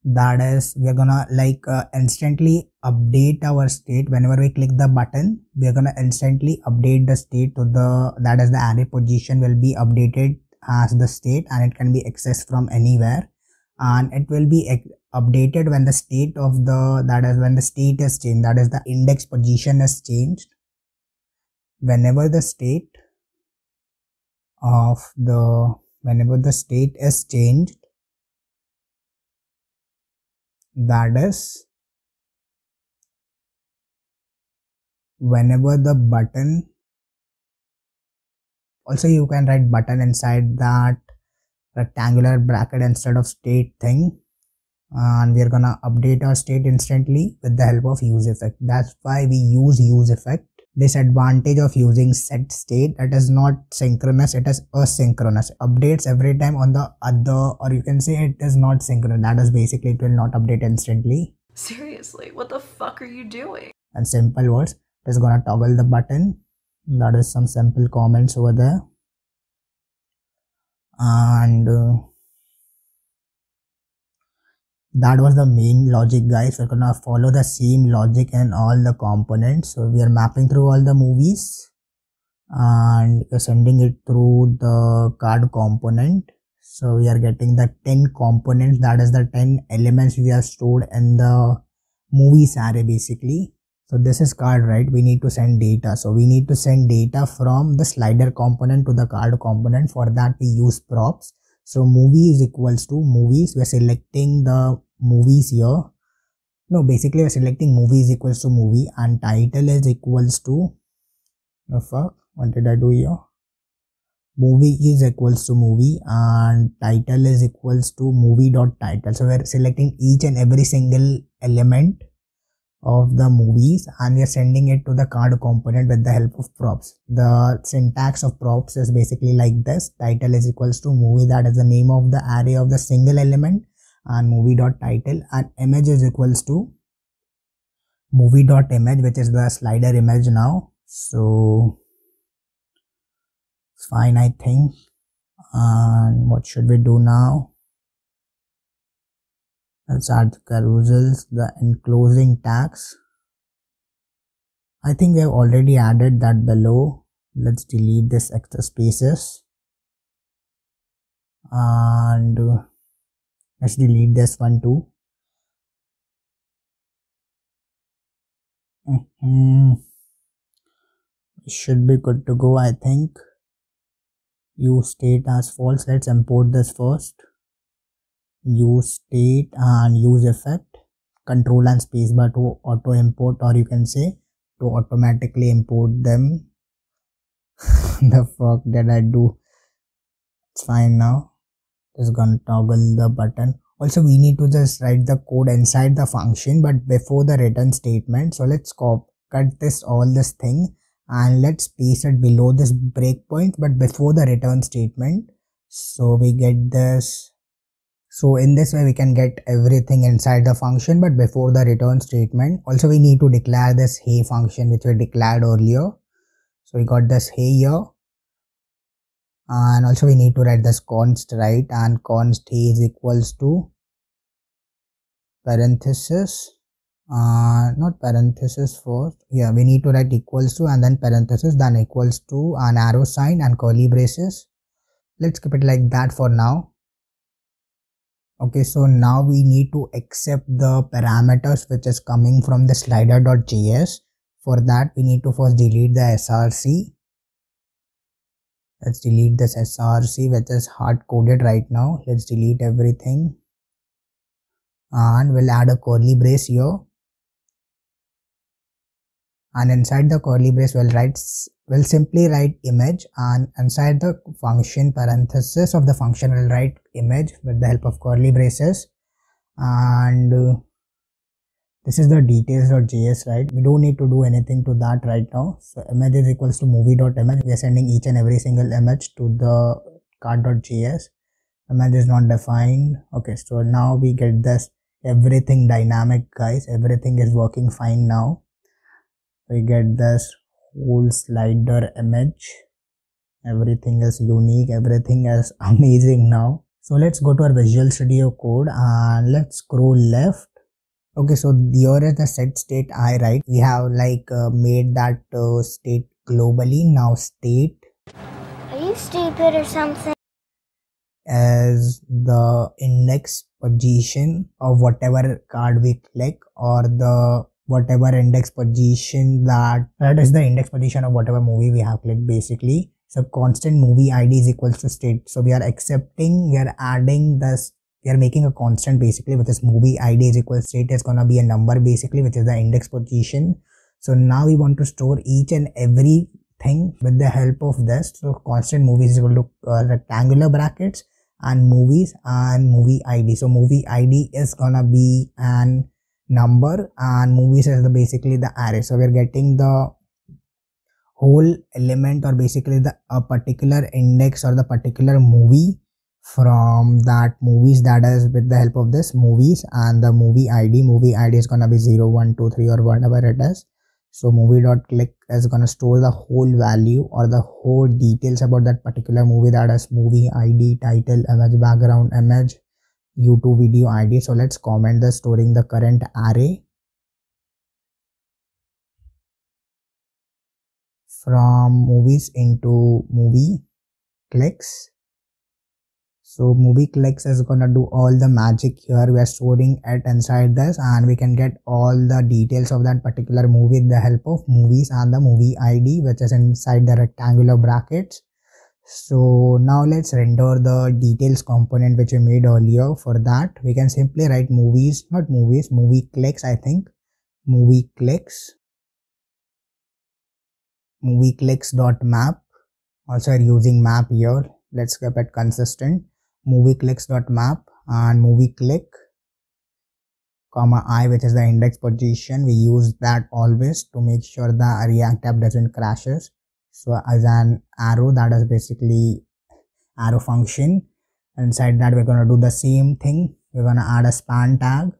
That is we're gonna like uh, instantly update our state. Whenever we click the button we're gonna instantly update the state to the that is the array position will be updated as the state and it can be accessed from anywhere and it will be updated when the state of the that is when the state is changed that is the index position is changed. Whenever the state of the whenever the state is changed that is whenever the button also you can write button inside that rectangular bracket instead of state thing. And we're gonna update our state instantly with the help of use effect. That's why we use use effect. Disadvantage of using set state that is not synchronous it is asynchronous. Updates every time on the other or you can say it is not synchronous. That is basically it will not update instantly. Seriously what the fuck are you doing? And simple words it is gonna toggle the button. That is some simple comments over there and uh, that was the main logic guys. We're gonna follow the same logic and all the components. So we are mapping through all the movies and sending it through the card component. So we are getting the 10 components. That is the 10 elements we have stored in the movies array basically so this is card right? We need to send data. So we need to send data from the slider component to the card component. For that we use props. So movie is equals to movies. We're selecting the movies here. No basically we're selecting movies equals to movie and title is equals to the fuck? What did i do here? Movie is equals to movie and title is equals to movie dot title. So we're selecting each and every single element of the movies and we are sending it to the card component with the help of props. The syntax of props is basically like this. Title is equals to movie that is the name of the array of the single element and movie dot title and image is equals to movie dot image which is the slider image now. So it's fine I think. And what should we do now? Let's carousels the enclosing tags I think we have already added that below. Let's delete this extra spaces. And let's delete this one too. Mm -hmm. should be good to go I think. Use state as false. Let's import this first use state and use effect control and spacebar to auto import or you can say to automatically import them. The fuck did i do? It's fine now. Just gonna toggle the button. Also we need to just write the code inside the function but before the return statement so let's cop cut this all this thing and let's paste it below this breakpoint. But before the return statement so we get this so in this way we can get everything inside the function but before the return statement. Also we need to declare this hey function which we declared earlier. So we got this hey here. And also we need to write this const right and const hey is equals to parenthesis uh, not parenthesis first yeah we need to write equals to and then parenthesis then equals to an arrow sign and curly braces let's keep it like that for now okay so now we need to accept the parameters which is coming from the slider.js for that we need to first delete the src let's delete this src which is hard coded right now. Let's delete everything. And we'll add a curly brace here and inside the curly brace we'll write we'll simply write image. And inside the function parenthesis of the function we'll write image with the help of curly braces. And uh, this is the details.js right? We don't need to do anything to that right now. So image is equals to movie.image we are sending each and every single image to the card.js image is not defined. Okay so now we get this. Everything dynamic guys. Everything is working fine now we get this whole slider image. Everything is unique. Everything is amazing now. So let's go to our visual studio code and let's scroll left. Okay so here is the set state i right we have like uh, made that uh, state globally. Now state are you stupid or something? as the index position of whatever card we click or the whatever index position that that is the index position of whatever movie we have clicked basically. So constant movie id is equals to state. So we are accepting we are adding this we are making a constant basically with this movie id is equal state. Is gonna be a number basically which is the index position. So now we want to store each and every thing with the help of this. So constant movies is equal to uh, rectangular brackets and movies and movie id so movie id is gonna be an number and movies is the basically the array. So we're getting the whole element or basically the a particular index or the particular movie from that movies that is with the help of this movies and the movie id movie id is gonna be 0 1 2 3 or whatever it is. So movie dot click is gonna store the whole value or the whole details about that particular movie that is movie id title image background image YouTube video ID. So let's comment the storing the current array from movies into movie clicks. So movie clicks is gonna do all the magic here. We are storing it inside this and we can get all the details of that particular movie with the help of movies and the movie ID which is inside the rectangular brackets so now let's render the details component which we made earlier. For that we can simply write movies not movies movie clicks i think. Movie clicks. Movie clicks dot map. Also are using map here. Let's keep it consistent. Movie clicks dot map and movie click comma i which is the index position. We use that always to make sure the react app doesn't crashes so as an arrow that is basically arrow function. Inside that we're going to do the same thing. We're going to add a span tag.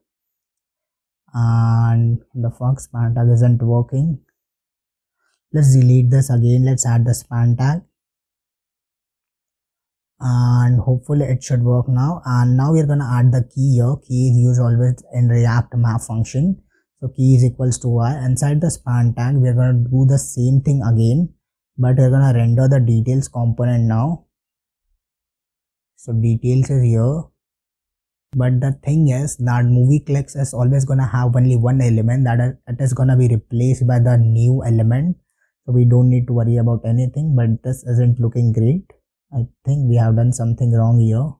And the fuck span tag isn't working. Let's delete this again. Let's add the span tag. And hopefully it should work now. And now we're going to add the key here. Key is used always in react map function. So key is equals to y. Inside the span tag we're going to do the same thing again but we're going to render the details component now. So details is here. But the thing is that movie clicks is always going to have only one element that is, it is going to be replaced by the new element. So we don't need to worry about anything but this isn't looking great. I think we have done something wrong here.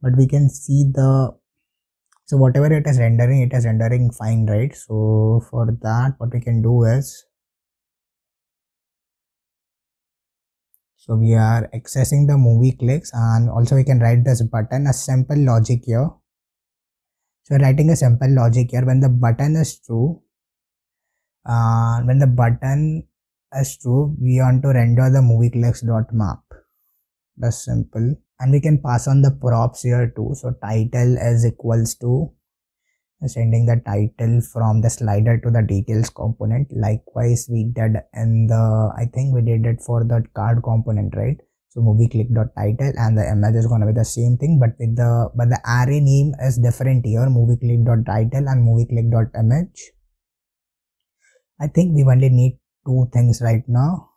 But we can see the so whatever it is rendering it is rendering fine right? So for that what we can do is so we are accessing the movie clicks and also we can write this button a simple logic here. So writing a simple logic here when the button is true uh, when the button is true we want to render the movie clicks dot map. That's simple. And we can pass on the props here too. So title is equals to sending the title from the slider to the details component. Likewise we did in the i think we did it for the card component right? So movie click dot title and the image is going to be the same thing but with the but the array name is different here. Movie click dot title and movie click dot image i think we only need two things right now.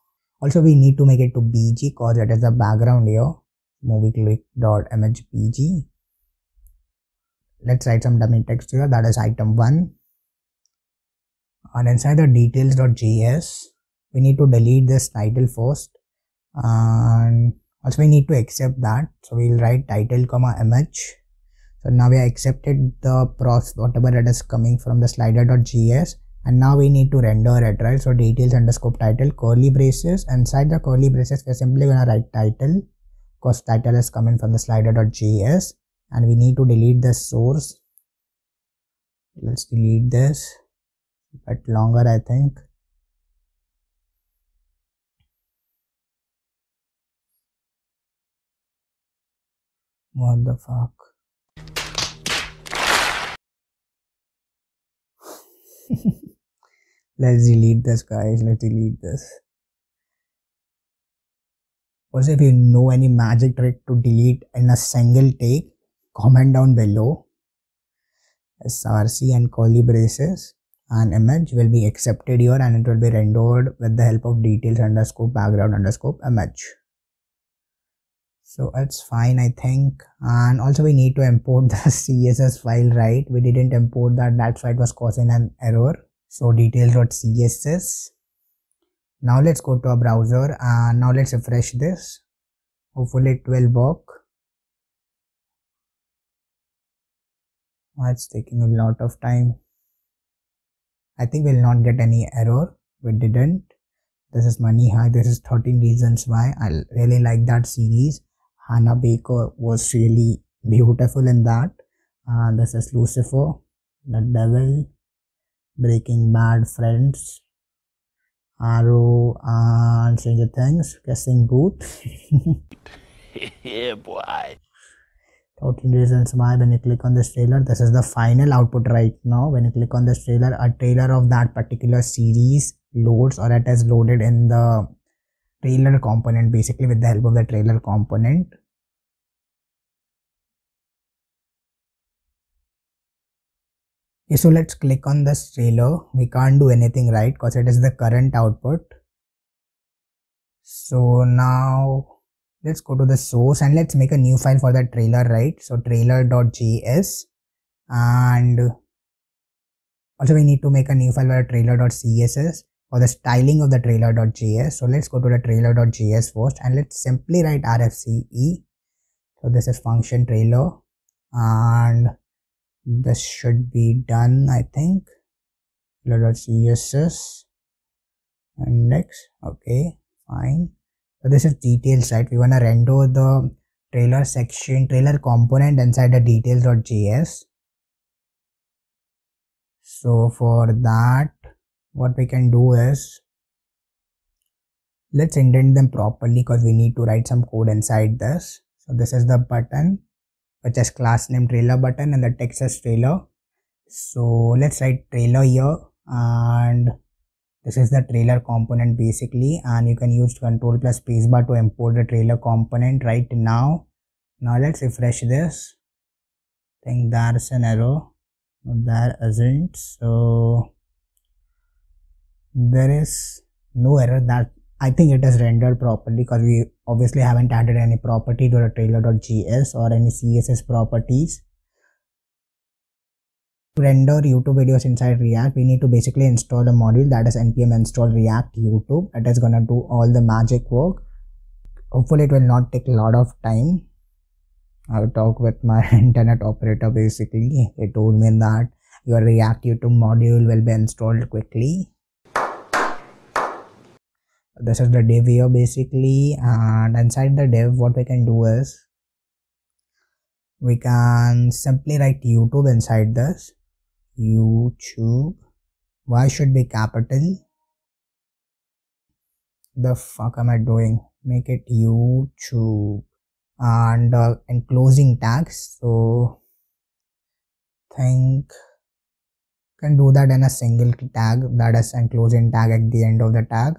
Also we need to make it to bg cause it is the background here. Movie click dot image bg let's write some dummy text here. That is item 1 and inside the details.js we need to delete this title first. And also we need to accept that. So we'll write title comma image. So now we accepted the process whatever it is coming from the slider.js and now we need to render it right? So details underscore title curly braces. Inside the curly braces we're simply gonna write title. Because title is coming from the slider.js and we need to delete the source. Let's delete this. But longer I think. What the fuck? Let's delete this guys. Let's delete this. Also if you know any magic trick to delete in a single take comment down below. Src and curly braces an image will be accepted here and it will be rendered with the help of details underscore background underscore image. So it's fine i think. And also we need to import the css file right? We didn't import that. That's why it was causing an error. So details.css now let's go to a browser and now let's refresh this. Hopefully it will work it's taking a lot of time. I think we'll not get any error. We didn't. This is money heist. This is 13 reasons why. I really like that series. Hannah baker was really beautiful in that. And this is lucifer the devil breaking bad friends arrow uh, and stranger things kissing booth. Yeah, boy. 14 reasons why when you click on this trailer this is the final output right now. When you click on this trailer a trailer of that particular series loads or it is loaded in the trailer component basically with the help of the trailer component. Okay so let's click on this trailer. We can't do anything right? Because it is the current output. So now let's go to the source and let's make a new file for the trailer right? So trailer.js and also we need to make a new file for trailer.css for the styling of the trailer.js so let's go to the trailer.js first and let's simply write rfce so this is function trailer and this should be done i think. Trailer.css and next okay fine so this is details right? We want to render the trailer section trailer component inside the details.js so for that what we can do is let's indent them properly because we need to write some code inside this. So this is the button which is class name trailer button and the text is trailer. So let's write trailer here and this is the trailer component basically and you can use control plus spacebar to import the trailer component right now. Now let's refresh this. I think there's an error. There isn't. So there is no error that I think it is rendered properly because we obviously haven't added any property to the trailer.js or any CSS properties. To render YouTube videos inside React, we need to basically install a module that is npm install react YouTube. It is gonna do all the magic work. Hopefully it will not take a lot of time. I'll talk with my internet operator basically. They told me that your React YouTube module will be installed quickly this is the div here basically and inside the div what we can do is we can simply write youtube inside this youtube. Why should be capital? The fuck am i doing? Make it youtube. And uh, enclosing tags so think can do that in a single tag. That is enclosing tag at the end of the tag.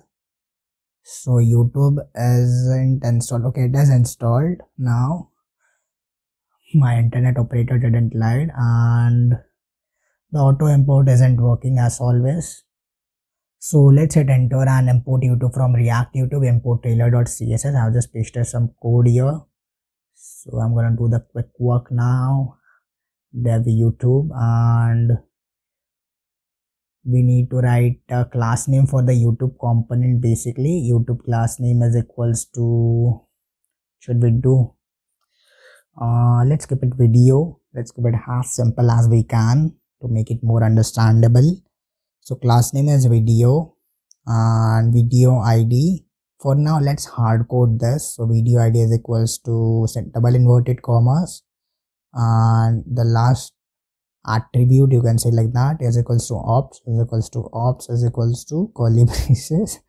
So youtube isn't installed. Okay it is installed now. My internet operator didn't lie. And the auto import isn't working as always. So let's hit enter and import youtube from react youtube import trailer.css i've just pasted some code here. So i'm gonna do the quick work now. Dev youtube and we need to write a class name for the youtube component basically. Youtube class name is equals to should we do? Uh, let's keep it video. Let's keep it as simple as we can to make it more understandable. So class name is video and video id for now let's hard code this. So video id is equals to double inverted commas. And the last attribute you can say like that is equals to ops is equals to ops is equals to curly braces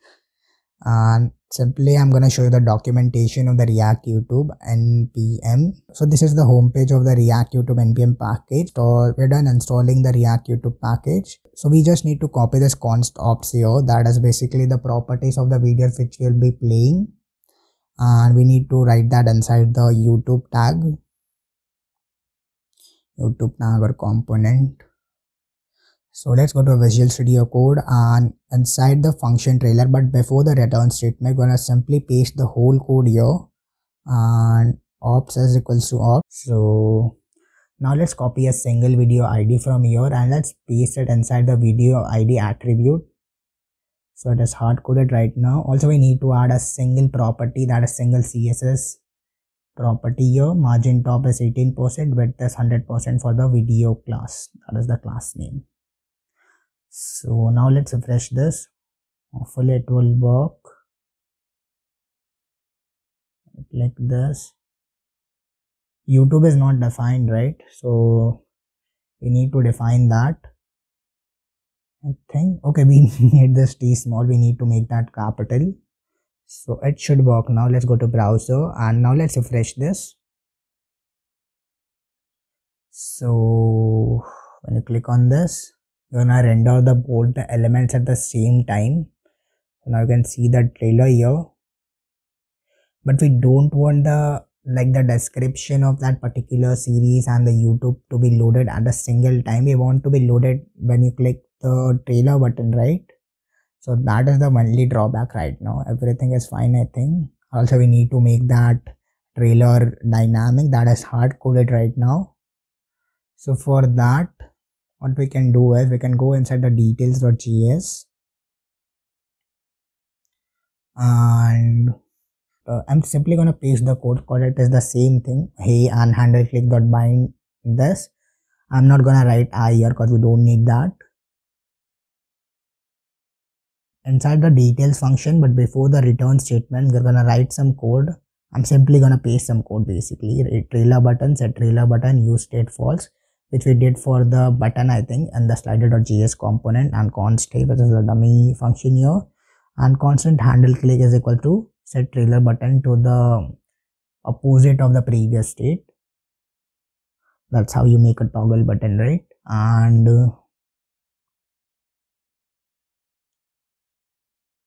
and simply i'm going to show you the documentation of the react youtube npm so this is the home page of the react youtube npm package. So we're done installing the react youtube package. So we just need to copy this const ops here. That is basically the properties of the video which we'll be playing. And we need to write that inside the youtube tag. Youtube nagar component so let's go to visual studio code and inside the function trailer but before the return statement we're gonna simply paste the whole code here and ops is equals to ops. So now let's copy a single video id from here and let's paste it inside the video id attribute. So it is hard coded right now. Also we need to add a single property that is single css property here. Margin top is 18% width is 100% for the video class. That is the class name so now let's refresh this. Hopefully it will work like this. Youtube is not defined right? So we need to define that. I think okay we made this t small. We need to make that capital. So it should work. Now let's go to browser. And now let's refresh this. So when you click on this you're gonna render the both the elements at the same time. So now you can see the trailer here. But we don't want the like the description of that particular series and the youtube to be loaded at a single time. We want to be loaded when you click the trailer button right? So that is the only drawback right now. Everything is fine i think. Also we need to make that trailer dynamic that is hard coded right now. So for that what we can do is we can go inside the details.js and uh, i'm simply going to paste the code code it is the same thing. Hey and handle click dot bind this. I'm not going to write i here because we don't need that. Inside the details function but before the return statement we're gonna write some code. I'm simply gonna paste some code basically. Trailer button set trailer button use state false which we did for the button I think and the slider.js component and const which is the dummy function here. And constant handle click is equal to set trailer button to the opposite of the previous state. That's how you make a toggle button right? And uh,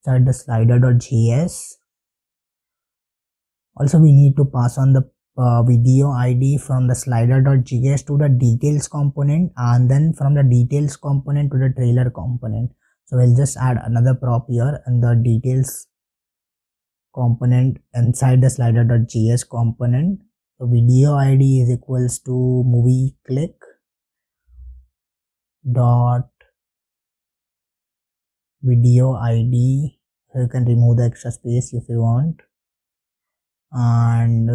inside the slider.js also we need to pass on the uh, video id from the slider.js to the details component and then from the details component to the trailer component. So we'll just add another prop here and the details component inside the slider.js component. So video id is equals to movie click dot video id so you can remove the extra space if you want. And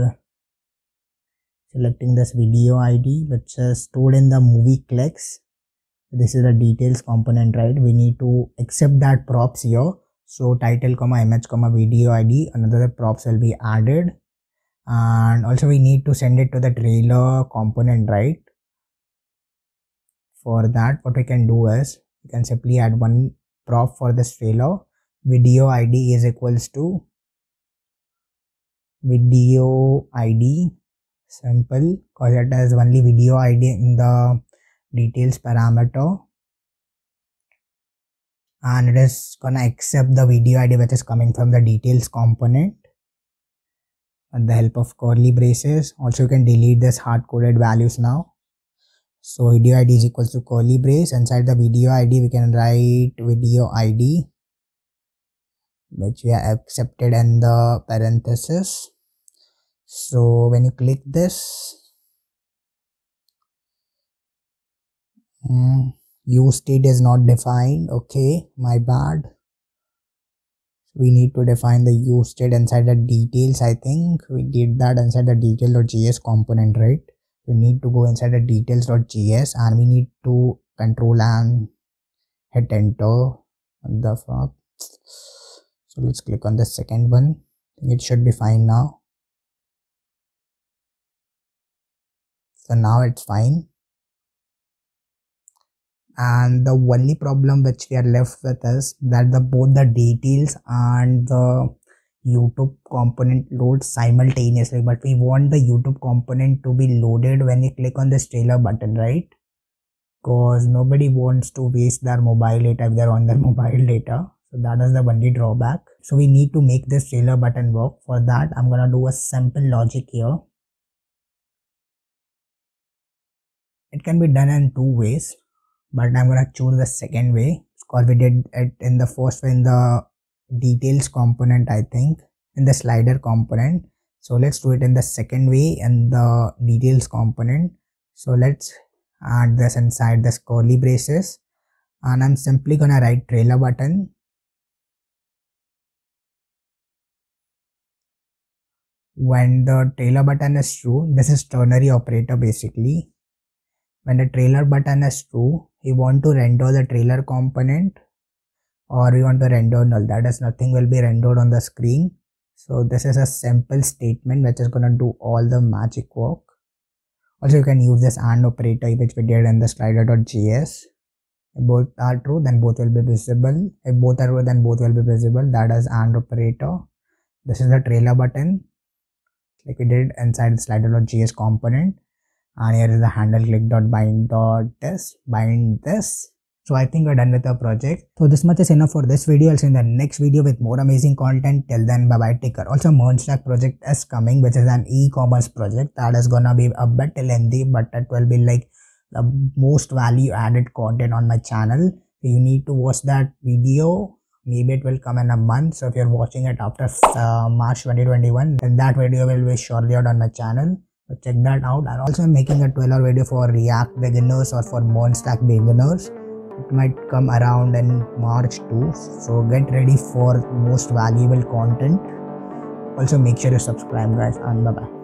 selecting this video id which is stored in the movie clicks. This is the details component right? We need to accept that props here. So title comma image comma video id another props will be added. And also we need to send it to the trailer component right? For that what we can do is we can simply add one prop for this trailer. Video id is equals to video id simple because it has only video id in the details parameter. And it is gonna accept the video id which is coming from the details component. With the help of curly braces. Also you can delete this hard coded values now. So video id is equals to curly brace. Inside the video id we can write video id which we have accepted in the parenthesis so when you click this mm, use state is not defined. Okay my bad. We need to define the use state inside the details i think. We did that inside the detail.js component right? We need to go inside the details.js and we need to control and hit enter. What the fuck? So let's click on the second one. It should be fine now so now it's fine. And the only problem which we are left with is that the both the details and the youtube component load simultaneously but we want the youtube component to be loaded when you click on this trailer button right? Because nobody wants to waste their mobile data if they're on their mobile data. So that is the only drawback. So we need to make this trailer button work. For that i'm gonna do a simple logic here it can be done in two ways but I'm gonna choose the second way. Because we did it in the first way in the details component I think in the slider component. So let's do it in the second way in the details component. So let's add this inside the curly braces and I'm simply gonna write trailer button. When the trailer button is true this is ternary operator basically when the trailer button is true we want to render the trailer component or we want to render null that is nothing will be rendered on the screen. So this is a simple statement which is going to do all the magic work. Also you can use this and operator which we did in the slider.js if both are true then both will be visible. If both are true then both will be visible. That is and operator. This is the trailer button like we did inside the slider.js component and here is the handle click dot bind dot this bind this so i think we're done with our project. So this much is enough for this video. I'll see you in the next video with more amazing content. Till then bye bye take care. Also MERN stack project is coming which is an e-commerce project that is gonna be a bit lengthy but it will be like the most value added content on my channel. So you need to watch that video. Maybe it will come in a month. So if you're watching it after uh, march 2021 then that video will be surely out on my channel so check that out. I'm also making a 12 hour video for react beginners or for MERN stack beginners. It might come around in march too. So get ready for most valuable content. Also make sure you subscribe guys and bye bye